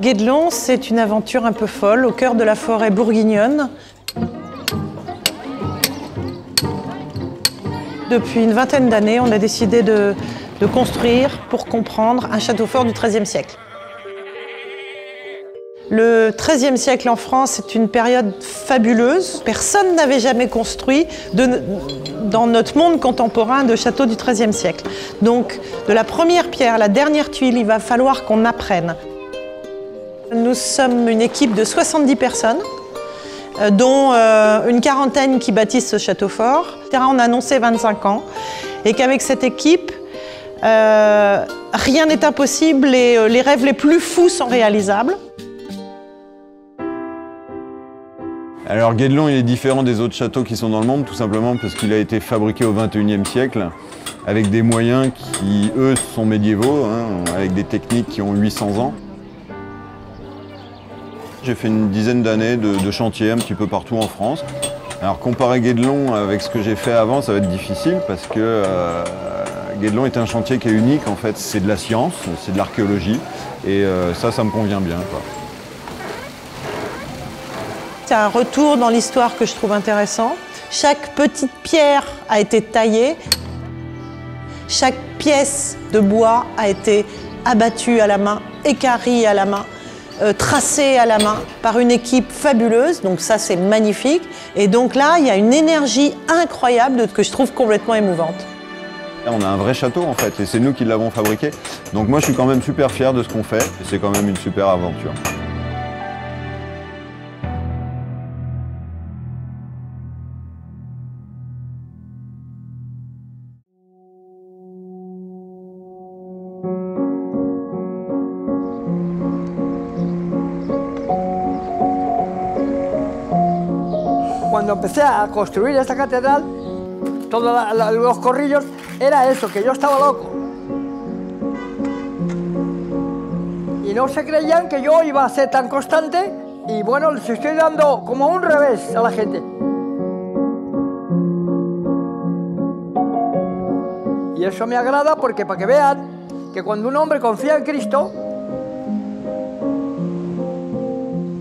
Guédelon, c'est une aventure un peu folle au cœur de la forêt bourguignonne. Depuis une vingtaine d'années, on a décidé de, construire, pour comprendre, un château fort du XIIIe siècle. Le XIIIe siècle en France est une période fabuleuse. Personne n'avait jamais construit dans notre monde contemporain de château du XIIIe siècle. Donc, de la première pierre à la dernière tuile, il va falloir qu'on apprenne. Nous sommes une équipe de 70 personnes, euh, dont euh, une quarantaine qui bâtissent ce château fort. On a annoncé 25 ans et qu'avec cette équipe, euh, rien n'est impossible et les rêves les plus fous sont réalisables. Alors Guédelon il est différent des autres châteaux qui sont dans le monde tout simplement parce qu'il a été fabriqué au XXIe siècle avec des moyens qui eux sont médiévaux, hein, avec des techniques qui ont 800 ans. J'ai fait une dizaine d'années de, de chantier un petit peu partout en France. Alors comparer Guédelon avec ce que j'ai fait avant ça va être difficile parce que euh, Guédelon est un chantier qui est unique en fait, c'est de la science, c'est de l'archéologie et euh, ça ça me convient bien. C'est un retour dans l'histoire que je trouve intéressant. Chaque petite pierre a été taillée. Chaque pièce de bois a été abattue à la main, équarrie à la main, euh, tracée à la main par une équipe fabuleuse. Donc ça, c'est magnifique. Et donc là, il y a une énergie incroyable que je trouve complètement émouvante. On a un vrai château en fait et c'est nous qui l'avons fabriqué. Donc moi je suis quand même super fier de ce qu'on fait et c'est quand même une super aventure. Cuando empecé a construir esta catedral, todos los corrillos, era eso, que yo estaba loco. Y no se creían que yo iba a ser tan constante y bueno, les estoy dando como un revés a la gente. Y eso me agrada porque para que vean que cuando un hombre confía en Cristo,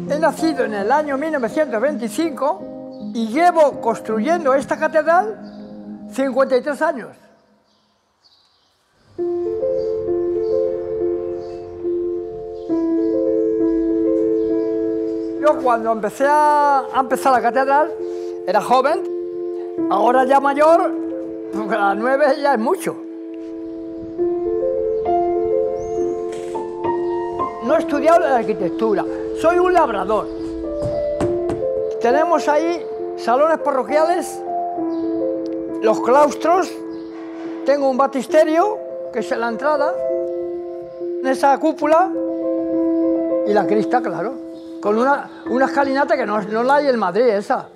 he nacido en el año 1925 y llevo construyendo esta catedral 53 años. Yo cuando empecé a, empezar la catedral era joven, ahora ya mayor, porque las nueve ya es mucho. No he estudiado la arquitectura, soy un labrador. Tenemos ahí salones parroquiales, los claustros, tengo un batisterio, que es la entrada, en esa cúpula, y la crista, claro, con una, una escalinata que no, no la hay en Madrid, esa.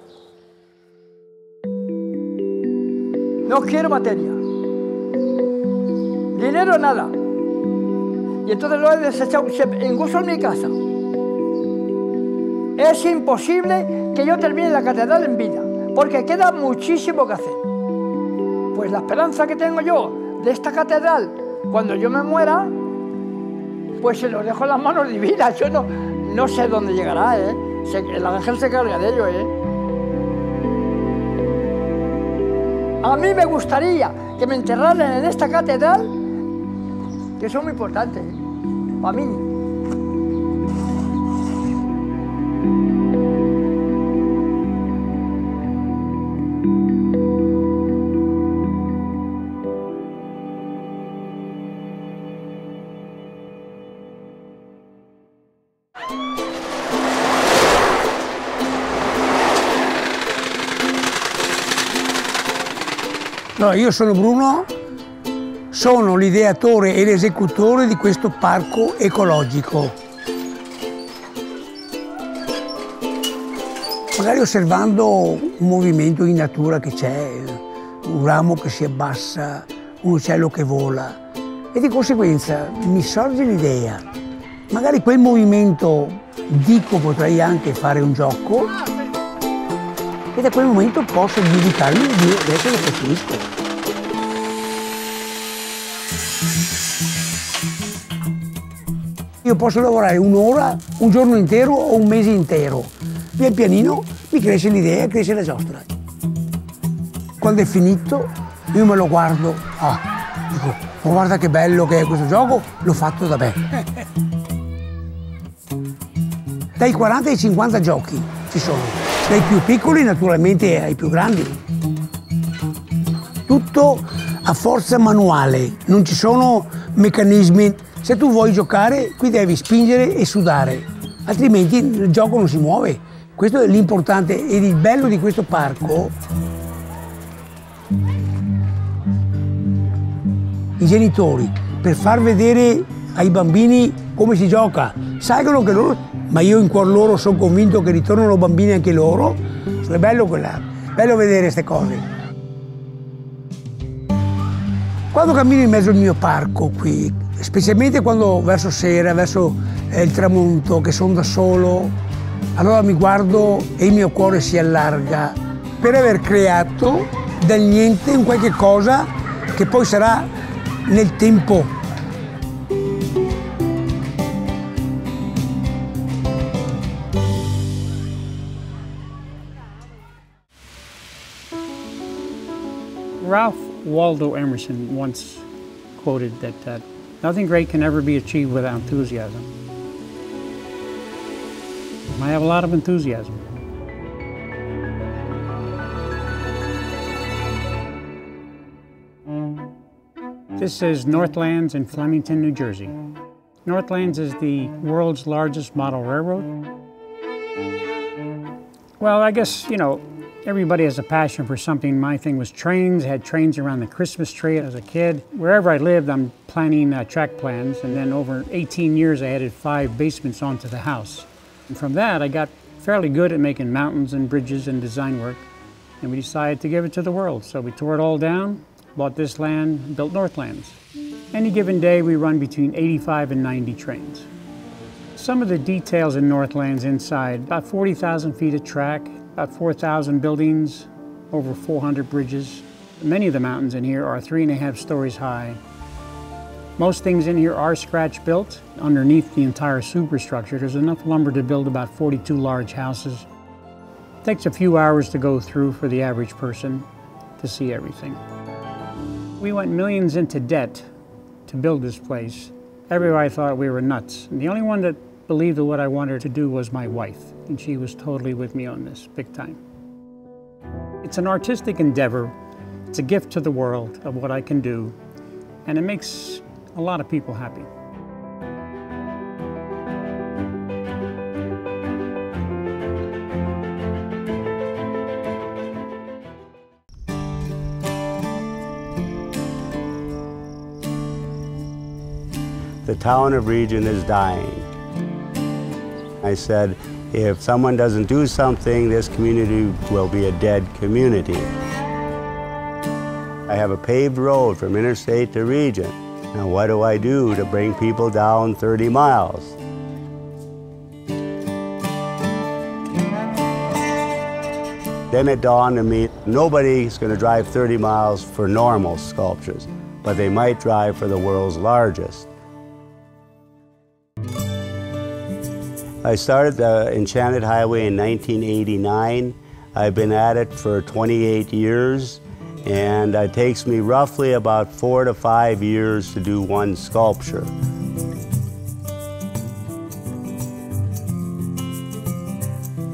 No quiero materia. Dinero, nada. Y entonces lo he desechado, incluso en mi casa. Es imposible que yo termine la catedral en vida, porque queda muchísimo que hacer. Pues la esperanza que tengo yo de esta catedral, cuando yo me muera, pues se lo dejo en las manos divinas. Yo no, no sé dónde llegará, ¿eh? Se- el ángel se carga de ello, ¿eh? A mí me gustaría que me enterraran en esta catedral, que son muy importantes, ¿eh? Para mí. Allora, io sono Bruno, sono l'ideatore e l'esecutore di questo parco ecologico. Magari osservando un movimento in natura che c'è, un ramo che si abbassa, un uccello che vola e di conseguenza mi sorge l'idea, magari quel movimento dico potrei anche fare un gioco e da quel momento posso giudicarmi dire adesso lo. Io Io posso lavorare un'ora, un giorno intero o un mese intero. Pian pianino mi cresce l'idea, cresce la giostra. Quando è finito, io me lo guardo, ah, dico, ma guarda che bello che è questo gioco, l'ho fatto da me. Dai 40 ai 50 giochi ci sono, dai più piccoli naturalmente ai più grandi. Tutto a forza manuale, non ci sono meccanismi. Se tu vuoi giocare, qui devi spingere e sudare, altrimenti il gioco non si muove. Questo è l'importante ed il bello di questo parco. I genitori, per far vedere ai bambini come si gioca, sanno che loro, ma io in cuor loro sono convinto che ritornano bambini anche loro, è bello, quella, bello vedere queste cose. Quando cammino in mezzo al mio parco qui, specialmente quando verso sera, verso eh, il tramonto, che sono da solo, allora mi guardo e il mio cuore si allarga per aver creato dal niente un qualche cosa che poi sarà nel tempo. Ralph Waldo Emerson once quoted that uh, nothing great can ever be achieved without enthusiasm. I have a lot of enthusiasm. This is Northlandz in Flemington, New Jersey. Northlandz is the world's largest model railroad. Well, I guess, you know, Everybody has a passion for something. My thing was trains, I had trains around the Christmas tree as a kid. Wherever I lived, I'm planning uh, track plans, and then over 18 years, I added five basements onto the house. And from that, I got fairly good at making mountains and bridges and design work, and we decided to give it to the world. So we tore it all down, bought this land, built Northlandz. Any given day, we run between 85 and 90 trains. Some of the details in Northlandz inside, about 40,000 feet of track, about 4,000 buildings, over 400 bridges. Many of the mountains in here are three and a half stories high. Most things in here are scratch built. Underneath the entire superstructure, there's enough lumber to build about 42 large houses. It takes a few hours to go through for the average person to see everything. We went millions into debt to build this place. Everybody thought we were nuts. And the only one that believed that what I wanted to do was my wife, and she was totally with me on this, big time. It's an artistic endeavor. It's a gift to the world of what I can do, and it makes a lot of people happy. The town of Regent is dying. I said, if someone doesn't do something, this community will be a dead community. I have a paved road from interstate to Regent. Now what do I do to bring people down 30 miles? Then it dawned on me, nobody's going to drive 30 miles for normal sculptures, but they might drive for the world's largest. I started the Enchanted Highway in 1989. I've been at it for 28 years, and it takes me roughly about four to five years to do one sculpture.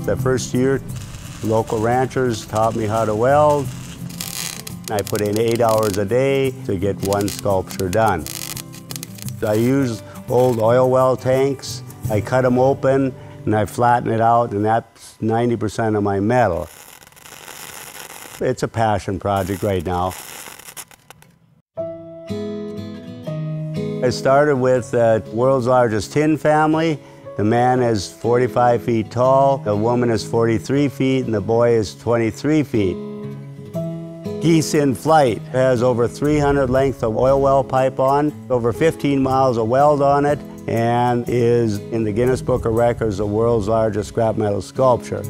The first year, local ranchers taught me how to weld. I put in eight hours a day to get one sculpture done. I use old oil well tanks I cut them open and I flatten it out, and that's 90% of my metal. It's a passion project right now. I started with the world's largest tin family. The man is 45 feet tall, the woman is 43 feet, and the boy is 23 feet. Geese in Flight has over 300 lengths of oil well pipe on, over 15 miles of weld on it, and is in the Guinness Book of Records the world's largest scrap metal sculpture.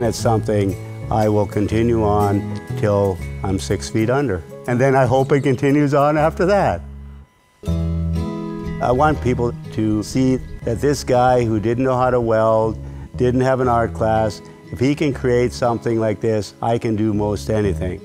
It's something I will continue on till I'm six feet under. And then I hope it continues on after that. I want people to see that this guy who didn't know how to weld, didn't have an art class, if he can create something like this, I can do most anything.